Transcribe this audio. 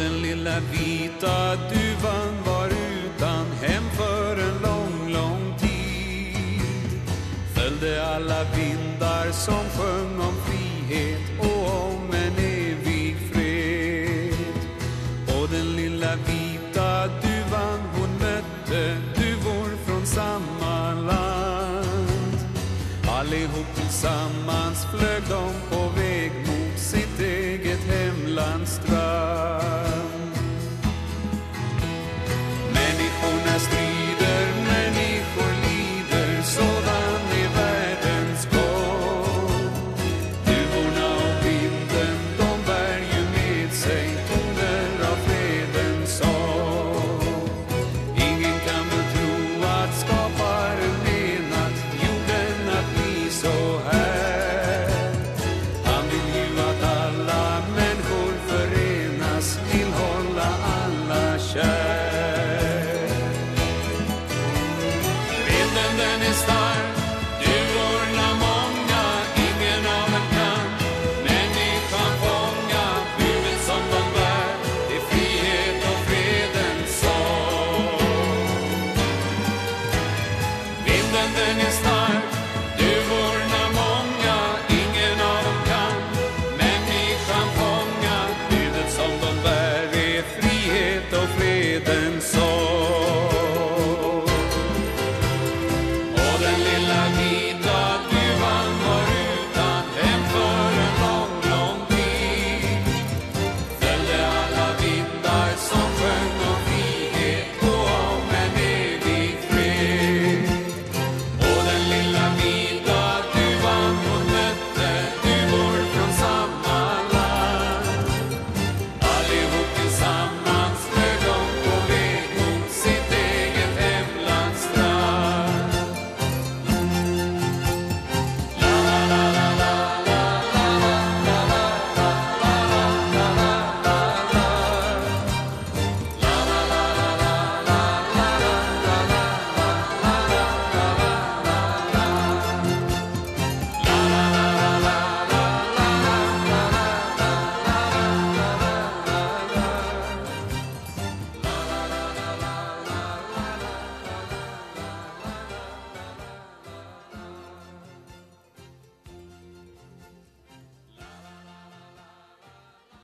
den lilla vita duvan var utan hem för en lång, lång tid. Följde alla vindar som sjöng om frihet och om en evig fred. Och den lilla vita duvan hon mötte duvor från samma land. Allihop tillsammans flög de på